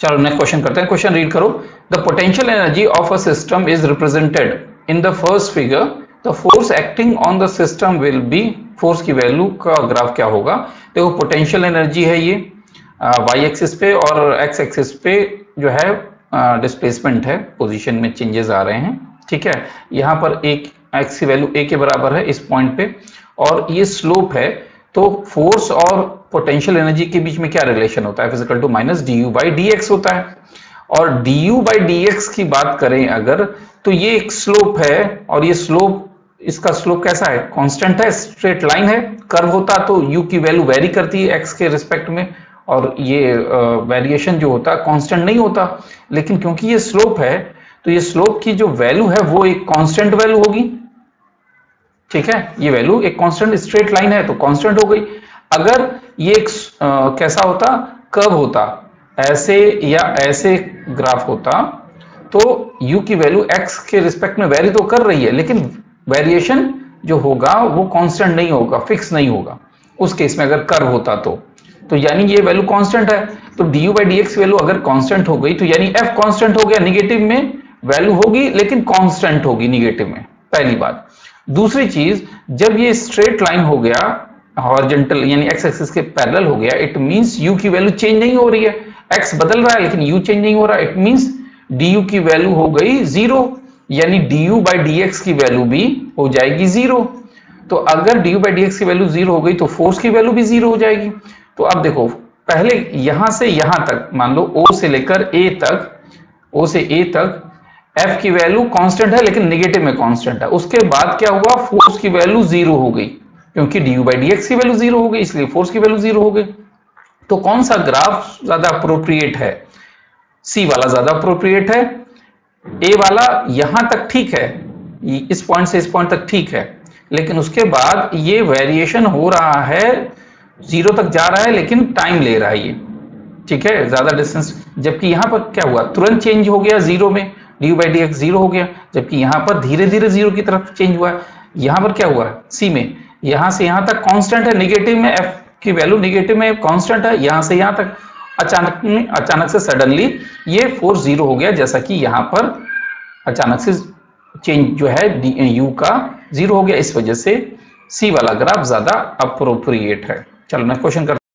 चलो next question करते हैं। क्वेश्चन रीड करो। The potential energy of a system is represented in the first figure the force acting on the system will be force की value का graph क्या होगा? देखो पोटेंशियल एनर्जी है ये वाई एक्सिस पे और एक्स एक्सिस पे जो है डिस्प्लेसमेंट है। पोजीशन में चेंजेस आ रहे हैं। ठीक है? यहाँ पर एक एक्स की वैल्यू ए के बराबर है इस पॉइंट पे। और ये स्लोप है तो फोर्स और पोटेंशियल एनर्जी के बीच में क्या रिलेशन होता है? Physical to minus D U by D X होता है। और D U by D X की बात करें अगर तो ये एक स्लोप है और ये स्लोप इसका स्लोप कैसा है? कांस्टेंट है स्ट्रेट लाइन है। कर्व होता तो यू की वैल्यू वेरी करती है एक्स के रिस्पेक्ट में। और ये वेरिएशन जो होता है कांस्टेंट नहीं होता। लेकिन क्योंकि ये स्लोप है तो ये स्लोप की जो वैल्यू है वो एक कांस्टेंट वैल्यू होगी। ठीक है? ये वैल्यू एक कांस्टेंट स्ट्रेट लाइन है तो कांस्टेंट हो गई। अगर ये एक आ, कैसा होता? कर्व होता ऐसे या ऐसे ग्राफ होता तो u की वैल्यू x के रिस्पेक्ट में वेरी तो कर रही है लेकिन वेरिएशन जो होगा वो कांस्टेंट नहीं होगा फिक्स नहीं होगा। उस केस में अगर कर्व होता तो। तो यानी ये वैल्यू कांस्टेंट है। तो D U by D X value अगर कांस्टेंट हो गई तो यानी एफ़ कांस्टेंट हो गया निगेटिव में वैल्यू होगी लेकिन कांस्टेंट होगी निगेटिव में। पहली बात। दूसरी चीज़, जब ये स्ट्रेट लाइन हो गया हॉरिजेंटल यानी एक्स एक्सिस के पैरेलल हो गया इट मींस यू की वैल्यू चेंज नहीं हो रही है। एक्स बदल रहा है, लेकिन यू चेंज नहीं हो रहा। इट मींस डी यू की वैल्यू हो गई ज़ीरो यानी D U by D X की वैल्यू भी हो जाएगी ज़ीरो तो अगर D U by D X की वैल्यू ज़ीरो हो गई तो फोर्स की वैल्यू भी ज़ीरो हो जाएगी। तो अब देखो, पहले यहाँ से यहाँ तक, मान लो ओ से लेकर ए तक ओ से ए तक एफ़ की वैल्यू कांस्टेंट है, लेकिन निगेटिव में कांस्टेंट है। उसके बाद क्या हुआ? फोर्स की वैल्यू ज़ीरो हो गई, क्योंकि D U by D X की वैल्यू ज़ीरो हो गई, इसलिए फोर्स की वैल्यू ज़ीरो हो गई। तो कौन सा ग्राफ ज़्यादा अप्रोप्रिएट है? सी वाला ज़्यादा अप्रोप्रिएट है। ए वाला यहाँ तक ठीक है इस पॉइंट से इस पॉइंट तक ठीक है। लेकिन उसके बाद ये वेरिएशन हो रहा है ज़ीरो तक जा रहा है, लेकिन टाइम ले रहा है ये। ठीक है? ज़्यादा डिस्टेंस जबकि यहाँ पर क्या हुआ? तुरंत चेंज हो गया ज़ीरो में। D by D X zero हो गया, जबकि यहाँ पर धीरे धीरे ज़ीरो की तरफ़ चेंज हुआ है। यहाँ पर क्या हुआ? सी में। यहाँ से यहाँ तक कांस्टेंट है निगेटिव में एफ़ की वैल्यू निगेटिव में कांस्टेंट है, यहाँ से यहाँ तक। अचानक में, अचानक से सडनली ये फोर्स ज़ीरो हो गया, जैसा कि यहाँ पर अचानक से चेंज जो है यू का ज़ीरो हो गया। इस वजह से सी वाला ग्राफ ज़्यादा अप्रोप्रिएट है। चलो नेक्स्ट क्वेश्चन कर